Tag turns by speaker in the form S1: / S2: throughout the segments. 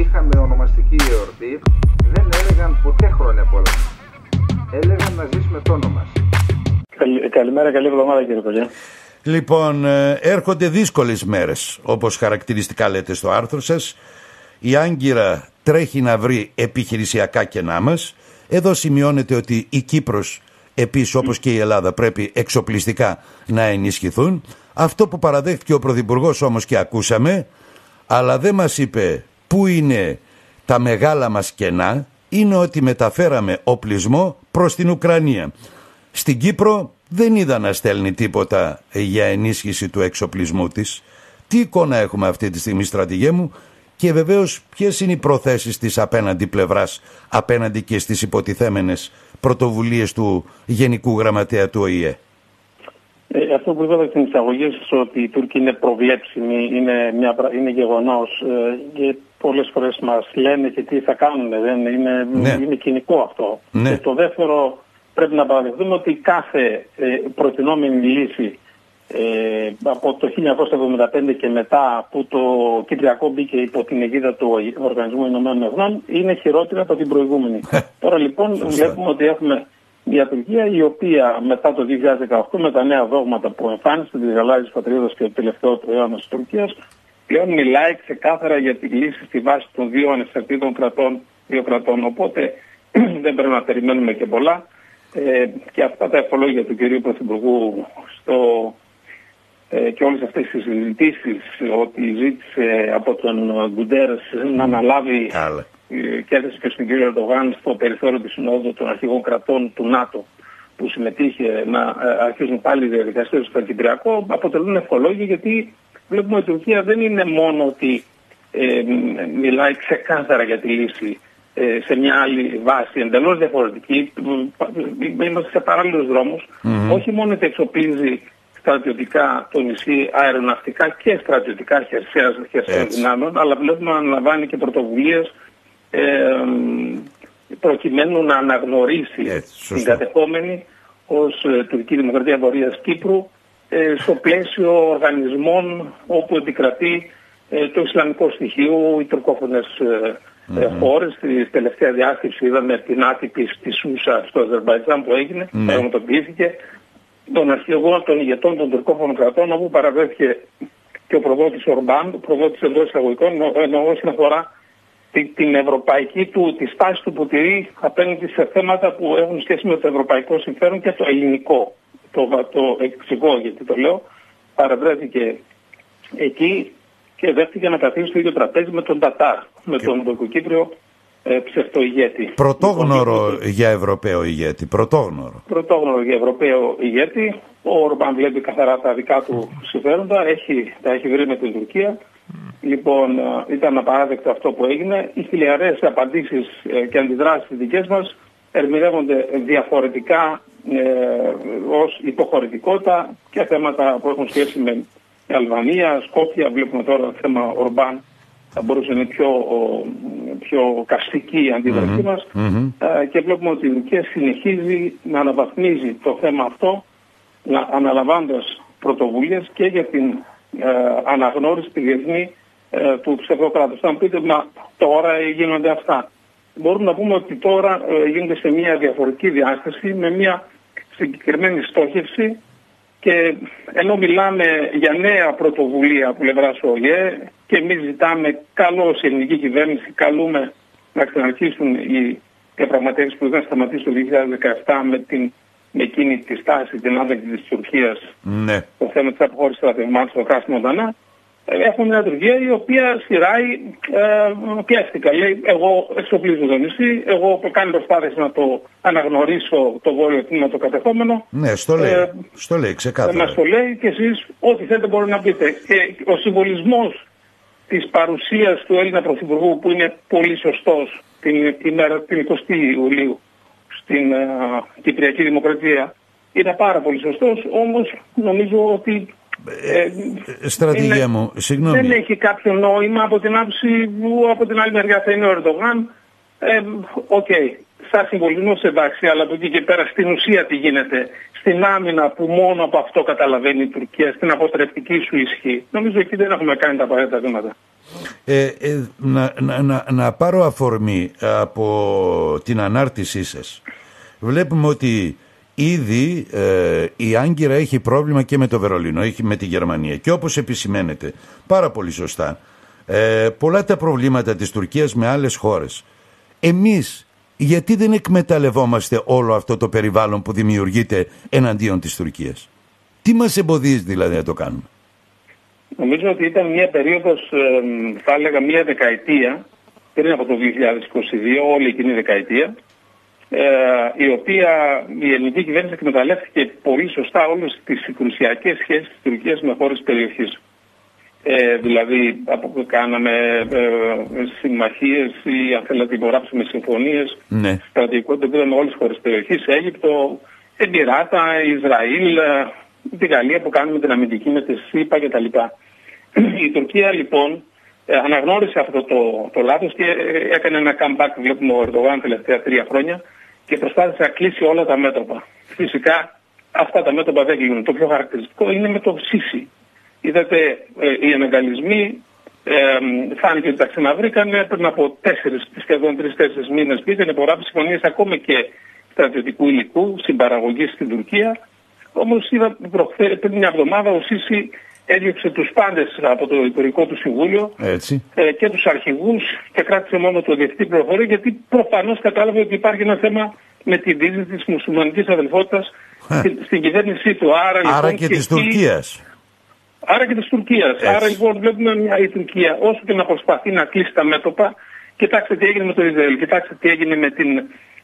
S1: είχαμε ονομαστική εορτή, δεν έλεγαν ποτέ χρόνια πολλά. Έλεγαν να ζήσουμε το όνομα
S2: καλημέρα, καλή εβδομάδα κύριε Κογιά.
S3: Λοιπόν, ε, έρχονται δύσκολες μέρες, όπως χαρακτηριστικά λέτε στο άρθρο σας. Η Άγκυρα τρέχει να βρει επιχειρησιακά κενά μας. Εδώ σημειώνεται ότι η Κύπρος επίσης όπως και η Ελλάδα πρέπει εξοπλιστικά να ενισχυθούν. Αυτό που παραδέχτηκε ο Πρωθυπουργός όμως και ακούσαμε, αλλά δεν μας είπε πού είναι τα μεγάλα μας κενά, είναι ότι μεταφέραμε οπλισμό προς την Ουκρανία. Στην Κύπρο δεν είδα να στέλνει τίποτα για ενίσχυση του εξοπλισμού της. Τι εικόνα έχουμε αυτή τη στιγμή στρατηγέ μου και βεβαίως ποιες είναι οι προθέσεις της απέναντι πλευράς, απέναντι και στις υποτιθέμενες πρωτοβουλίες του Γενικού Γραμματέα του ΟΗΕ;
S2: Ε, αυτό που είπατε στην εισαγωγή σας ότι η Τούρκοι είναι προβλέψιμοι, είναι, μια, είναι γεγονός ε, και πολλές φορές μας λένε και τι θα κάνουν, δεν είναι, ναι. είναι κοινικό αυτό.
S3: Ναι.
S2: Και το δεύτερο πρέπει να παραδεχτούμε ότι κάθε ε, προτινόμενη λύση ε, από το 1975 και μετά που το Κυπριακό μπήκε υπό την αιγίδα του Οργανισμού Ηνωμένων Εθνών είναι χειρότερη από την προηγούμενη. Τώρα λοιπόν βλέπουμε ότι έχουμε μια Τουρκία η οποία μετά το 2018 με τα νέα δόγματα που εμφάνισε τη γαλάζιας πατρίδας και το τελευταίο του αιώνας της Τουρκίας πλέον μιλάει ξεκάθαρα για τη λύση στη βάση των δύο ανεξαρτήτων κρατών, δύο κρατών. Οπότε δεν πρέπει να περιμένουμε και πολλά. Ε, και αυτά τα ευχολόγια του κυρίου Πρωθυπουργού στο, ε, και όλες αυτές τις συζητήσεις ότι ζήτησε από τον Γκουντέρας να αναλάβει ε, και έθεσε και στον κύριο Ερντογάν στο περιθώριο της Συνόδου των αρχηγών κρατών του ΝΑΤΟ που συμμετείχε να ε, αρχίζουν πάλι οι διαδικασίες στο Κυπριακό αποτελούν ευχολόγια γιατί βλέπουμε ότι η Τουρκία δεν είναι μόνο ότι ε, μιλάει ξεκάθαρα για τη λύση ε, σε μια άλλη βάση εντελώς διαφορετική. Είμαστε σε παράλληλους δρόμους. Όχι μόνο ότι εξοπλίζει στρατιωτικά το νησί αεροναυτικά και στρατιωτικά χερσαίων δυνάμεων, αλλά βλέπουμε να αναλαμβάνει και πρωτοβουλίες ε, προκειμένου να αναγνωρίσει την κατεχόμενη ως ε, τουρκική Δημοκρατία Βορείας Κύπρου ε, στο πλαίσιο οργανισμών όπου επικρατεί ε, το Ισλαμικό στοιχείο, οι τουρκόφωνες ε, mm-hmm. χώρες. Στη τελευταία διάσκεψη είδαμε την άτυπη στη Σούσα στο Αζερβαϊτζάν που έγινε, mm-hmm. πραγματοποιήθηκε των αρχηγών των ηγετών των τουρκόφωνων κρατών όπου παραβρέθηκε και ο προδότης Ορμπάν, ο προδότης εντός εισαγωγικών, ενώ όσον αφορά την ευρωπαϊκή του, τη στάση του που τηρεί απέναντι σε θέματα που έχουν σχέση με το ευρωπαϊκό συμφέρον και το ελληνικό. Το, το εξηγώ γιατί το λέω. Παραβρέθηκε εκεί και δέχτηκε να καθίσει στο ίδιο τραπέζι με τον Τατάρ, με τον Τουρκοκύπριο ε, ψευτοηγέτη.
S3: Πρωτόγνωρο λοιπόν, για Ευρωπαίο ηγέτη. Πρωτόγνωρο.
S2: Πρωτόγνωρο για Ευρωπαίο ηγέτη. Ο Ορμπάν βλέπει καθαρά τα δικά του συμφέροντα. Έχει, τα έχει βρει με την Τουρκία. Λοιπόν, ε, ήταν απαράδεκτο αυτό που έγινε. Οι χιλιαρές απαντήσεις ε, και αντιδράσεις δικές μας ερμηνεύονται διαφορετικά ε, ως υποχωρητικότητα και θέματα που έχουν σχέση με Αλβανία, Σκόπια, βλέπουμε τώρα το θέμα Ορμπάν θα μπορούσε να είναι πιο, πιο καστική η αντίδρασή μας και βλέπουμε ότι η Τουρκία συνεχίζει να αναβαθμίζει το θέμα αυτό να, αναλαμβάνοντας πρωτοβουλίες και για την ε, αναγνώριση τη διεθνή ε, του ψευδοκράτους. Θα μου πείτε, μα τώρα γίνονται αυτά. Μπορούμε να πούμε ότι τώρα ε, γίνονται σε μια διαφορετική διάσταση με μια συγκεκριμένη στόχευση και ενώ μιλάμε για νέα πρωτοβουλία από πλευράς ΟΗΕ και εμείς ζητάμε καλό η ελληνική κυβέρνηση, καλούμε να ξαναρχίσουν οι διαπραγματεύσεις που δεν σταματήσει το 2017 με, την, με εκείνη τη στάση, την άδεια της Τουρκίας,
S3: ναι.
S2: το θέμα της αποχώρησης στρατευμάτων στο Κράσιμο Δανά. Έχουμε μια Τουρκία η οποία σειράει, ε, πιέστηκα. Λέει, εγώ εξοπλίζω το νησί, εγώ κάνω προσπάθειες να το αναγνωρίσω το βόρειο τμήμα το κατεχόμενο.
S3: Ναι, στο λέει, ε, στο λέει ξεκάθαρα.
S2: Μας το λέει και εσείς ό,τι θέλετε μπορείτε να πείτε. Και ο συμβολισμός της παρουσίας του Έλληνα Πρωθυπουργού που είναι πολύ σωστός την, ημέρα, την 20η Ιουλίου στην ε, Κυπριακή Δημοκρατία είναι πάρα πολύ σωστός, όμως νομίζω ότι
S3: ε, ε, στρατηγέ μου, συγγνώμη.
S2: Δεν έχει κάποιο νόημα από την άποψη που από την άλλη μεριά θα είναι ο Ερντογάν. Ε, OK, okay. σαν συμβολισμό εντάξει, αλλά από εκεί και πέρα στην ουσία τι γίνεται. Στην άμυνα που μόνο από αυτό καταλαβαίνει η Τουρκία, στην αποτρεπτική σου ισχύ. Νομίζω εκεί δεν έχουμε κάνει τα απαραίτητα βήματα.
S3: Ε, ε, να, να, να, πάρω αφορμή από την ανάρτησή σας. Βλέπουμε ότι ήδη ε, η Άγκυρα έχει πρόβλημα και με το Βερολίνο, έχει με τη Γερμανία. Και όπως επισημαίνεται πάρα πολύ σωστά, ε, πολλά τα προβλήματα της Τουρκίας με άλλες χώρες. Εμείς γιατί δεν εκμεταλλευόμαστε όλο αυτό το περιβάλλον που δημιουργείται εναντίον της Τουρκίας; Τι μας εμποδίζει δηλαδή να το κάνουμε;
S2: Νομίζω ότι ήταν μια περίοδος, θα έλεγα μια δεκαετία, πριν από το 2022, όλη εκείνη η δεκαετία, ε, η οποία η ελληνική κυβέρνηση εκμεταλλεύτηκε πολύ σωστά όλες τις συγκρουσιακές σχέσεις της Τουρκίας με χώρες της περιοχής. Ε, δηλαδή, από, κάναμε ε, συμμαχίες ή αν θέλετε υπογράψουμε συμφωνίες ναι. στρατηγικό επίπεδο με όλες τις χώρες της περιοχής, Αίγυπτο, Εμπειράτα, Ισραήλ, ε, τη Γαλλία που κάνουμε την αμυντική με τη ΣΥΠΑ κτλ. Η Τουρκία λοιπόν ε, αναγνώρισε αυτό το, το λάθος και ε, έκανε ένα comeback, βλέπουμε ο Ερντογάν τελευταία τρία χρόνια και προσπάθησε να κλείσει όλα τα μέτωπα. Φυσικά αυτά τα μέτωπα δεν γίνουν. Το πιο χαρακτηριστικό είναι με το ΣΥΣΥ. Είδατε ε, οι αναγκαλισμοί ε, φάνηκε ότι τα ξαναβρήκαν πριν από τέσσερις, σχεδόν τρεις-τέσσερις μήνες πήγαν υπογράψει συμφωνίες ακόμα και στρατιωτικού υλικού συμπαραγωγής στην Τουρκία. Όμως είδα πριν μια εβδομάδα ο ΣΥΣΥ έδιωξε τους πάντες από το Υπουργικό του Συμβούλιο
S3: Έτσι.
S2: Ε, και τους αρχηγούς και κράτησε μόνο το διευθυντή πληροφορία γιατί προφανώς κατάλαβε ότι υπάρχει ένα θέμα με την δίζη της μουσουλμανικής αδελφότητας στην, στην κυβέρνησή του.
S3: Άρα, Άρα λοιπόν, και, και της Τουρκίας.
S2: Άρα και της Τουρκίας. Άρα λοιπόν βλέπουμε μια η Τουρκία όσο και να προσπαθεί να κλείσει τα μέτωπα Κοιτάξτε τι έγινε με το Ισραήλ, κοιτάξτε τι έγινε με την,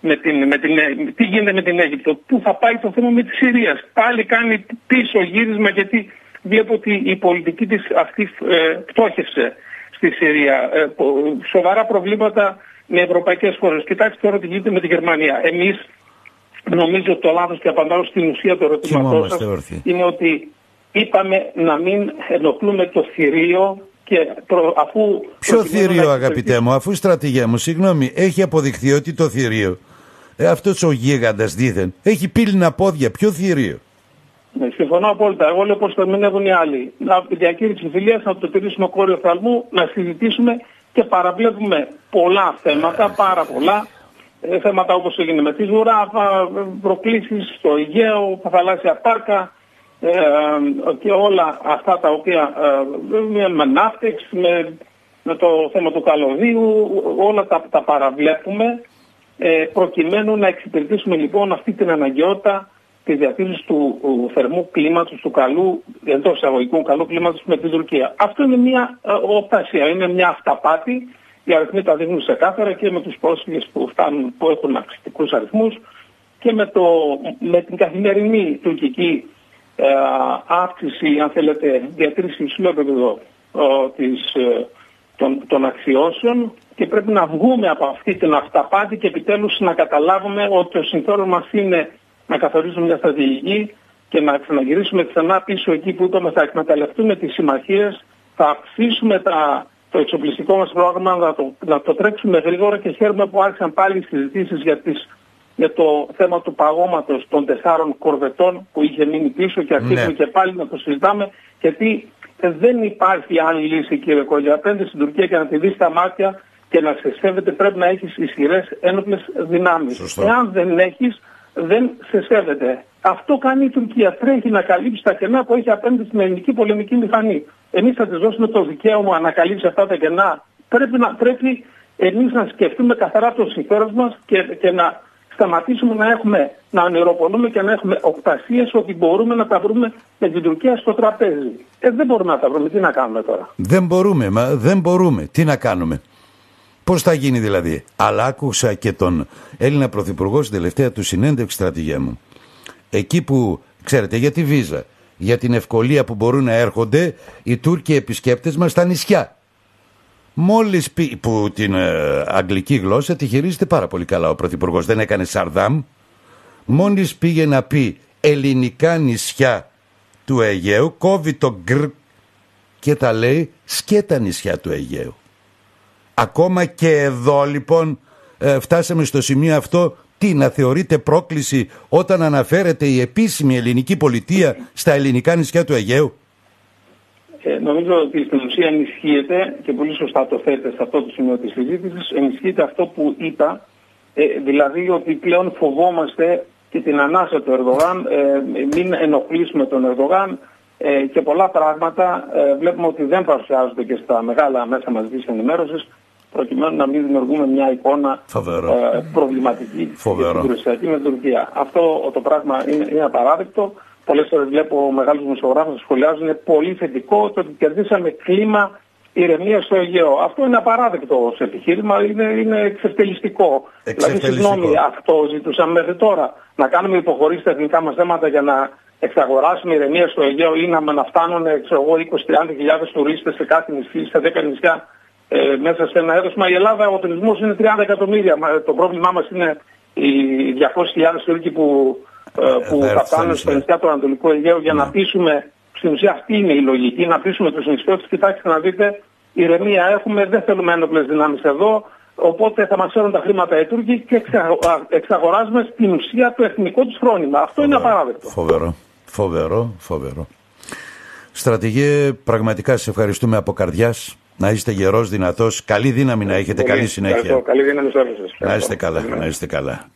S2: με την, με την, τι γίνεται με την Αίγυπτο, πού θα πάει το θέμα με τη Συρία. Πάλι κάνει πίσω γύρισμα γιατί βλέπω ότι η πολιτική της αυτής ε, πτώχευσε στη Συρία. Ε, σοβαρά προβλήματα με ευρωπαϊκές χώρες. Κοιτάξτε τώρα τι γίνεται με τη Γερμανία. Εμείς νομίζω το λάθος και απαντάω στην ουσία του ερωτήματός σας είναι ότι είπαμε να μην ενοχλούμε το θηρίο και αφού...
S3: Ποιο θηρίο αγαπητέ μου, αφού στρατηγέ μου, συγγνώμη, έχει αποδειχθεί ότι το θηρίο, ε, αυτός ο γίγαντας δίθεν, έχει πύληνα πόδια, ποιο θηρίο;
S2: Ναι, συμφωνώ απόλυτα. Εγώ λέω πως θα μείνουν οι άλλοι. Να διακήρυξη φιλίας, να το τηρήσουμε κόριο φθαλμού, να συζητήσουμε και παραβλέπουμε πολλά θέματα, πάρα πολλά. Ε, θέματα όπως έγινε με τη Ζουράφα, προκλήσεις στο Αιγαίο, τα θαλάσσια πάρκα ε, και όλα αυτά τα οποία ε, με ναύτεξ, με, με το θέμα του καλωδίου, όλα τα, τα παραβλέπουμε ε, προκειμένου να εξυπηρετήσουμε λοιπόν αυτή την αναγκαιότητα τη διατήρηση του θερμού κλίματος, του καλού, εντός εισαγωγικού καλού κλίματος με την Τουρκία. Αυτό είναι μια ε, οπτασία, είναι μια αυταπάτη. Οι αριθμοί τα δείχνουν ξεκάθαρα και με τους πρόσφυγες που, φτάνουν, που έχουν αυξητικούς αριθμούς και με, το, με την καθημερινή τουρκική ε, αύξηση, αν θέλετε, διατήρηση υψηλού επίπεδο ε, των, των αξιώσεων και πρέπει να βγούμε από αυτή την αυταπάτη και επιτέλους να καταλάβουμε ότι το συμφέρον μας είναι να καθορίσουμε μια στρατηγική και να ξαναγυρίσουμε ξανά πίσω εκεί που είπαμε θα εκμεταλλευτούμε τις συμμαχίες, θα αυξήσουμε τα, το εξοπλιστικό μας πρόγραμμα, να το, να το τρέξουμε γρήγορα και χαίρομαι που άρχισαν πάλι οι συζητήσεις για, τις, για το θέμα του παγώματος των τεσσάρων κορβετών που είχε μείνει πίσω και αρχίσουμε ναι. και πάλι να το συζητάμε γιατί δεν υπάρχει άλλη λύση κύριε Κόλλια. Απέντε στην Τουρκία και να τη δεις στα μάτια και να σε σέβεται πρέπει να έχεις ισχυρές ένοπλες δυνάμεις. Εάν δεν έχεις δεν σε σέβεται. Αυτό κάνει η Τουρκία. Τρέχει να καλύψει τα κενά που έχει απέναντι στην ελληνική πολεμική μηχανή. Εμείς θα της δώσουμε το δικαίωμα να καλύψει αυτά τα κενά. Πρέπει, να, πρέπει εμείς να σκεφτούμε καθαρά το συμφέρον μας και, και να σταματήσουμε να έχουμε να ονειροπολούμε και να έχουμε οκτασίες ότι μπορούμε να τα βρούμε με την Τουρκία στο τραπέζι. Ε, δεν μπορούμε να τα βρούμε. Τι να κάνουμε τώρα;
S3: Δεν μπορούμε, μα δεν μπορούμε. Τι να κάνουμε; Πώς θα γίνει δηλαδή; Αλλά άκουσα και τον Έλληνα Πρωθυπουργό στην τελευταία του συνέντευξη στρατηγέ μου. Εκεί που, ξέρετε, για τη βίζα, για την ευκολία που μπορούν να έρχονται οι Τούρκοι επισκέπτες μας στα νησιά. Μόλις πει, που την ε, αγγλική γλώσσα τη χειρίζεται πάρα πολύ καλά ο Πρωθυπουργός, δεν έκανε σαρδάμ. Μόλις πήγε να πει ελληνικά νησιά του Αιγαίου, κόβει το γκρ και τα λέει σκέτα νησιά του Αιγαίου. Ακόμα και εδώ λοιπόν ε, φτάσαμε στο σημείο αυτό τι να θεωρείται πρόκληση όταν αναφέρεται η επίσημη ελληνική πολιτεία στα ελληνικά νησιά του Αιγαίου;
S2: ε, νομίζω ότι στην ουσία ενισχύεται και πολύ σωστά το θέτε σε αυτό το σημείο της συζήτησης, ενισχύεται αυτό που είπα, ε, δηλαδή ότι πλέον φοβόμαστε και την ανάσα του Ερδογάν, ε, μην ενοχλήσουμε τον Ερδογάν ε, και πολλά πράγματα ε, βλέπουμε ότι δεν παρουσιάζονται και στα μεγάλα μέσα μαζικής ενημέρωσης προκειμένου να μην δημιουργούμε μια εικόνα ε, προβληματική και με την Τουρκία. Αυτό το πράγμα είναι, είναι απαράδεκτο. Πολλές φορές βλέπω μεγάλους δημοσιογράφους να σχολιάζουν είναι πολύ θετικό το ότι κερδίσαμε κλίμα ηρεμίας στο Αιγαίο. Αυτό είναι απαράδεκτο ως επιχείρημα, είναι, είναι εξευτελιστικό. Δηλαδή, συγγνώμη, αυτό ζητούσαμε μέχρι τώρα. Να κάνουμε υποχωρήσεις στα εθνικά μας θέματα για να εξαγοράσουμε ηρεμία στο Αιγαίο ή να, να φτάνουν 20-30 χιλιάδες τουρίστες σε κάτι νησί, σε 10 νησιά ε, μέσα σε ένα έδωσμα. Η Ελλάδα ο τουρισμός είναι 30 εκατομμύρια. Το πρόβλημά μας είναι οι 200.000 Τούρκοι που, ε, που θα πάνε στο νησιά του Ανατολικού Αιγαίου για να ναι. πείσουμε, στην ουσία αυτή είναι η λογική, να πείσουμε τους νησιώτες, κοιτάξτε να δείτε, ηρεμία έχουμε, δεν θέλουμε ένοπλες δυνάμεις εδώ, Οπότε θα μας φέρουν τα χρήματα οι Τούρκοι και εξαγοράζουμε στην ουσία το εθνικό τους φρόνημα. Αυτό είναι απαράδεκτο.
S3: Φοβερό, φοβερό, φοβερό. Στρατηγέ, πραγματικά σε ευχαριστούμε από καρδιάς. Να είστε γερός, δυνατός. Καλή δύναμη να έχετε. Καλή συνέχεια.
S2: Καλή δύναμη σε
S3: Να είστε καλά. Να είστε καλά.